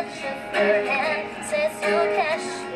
such a fur and says so cash.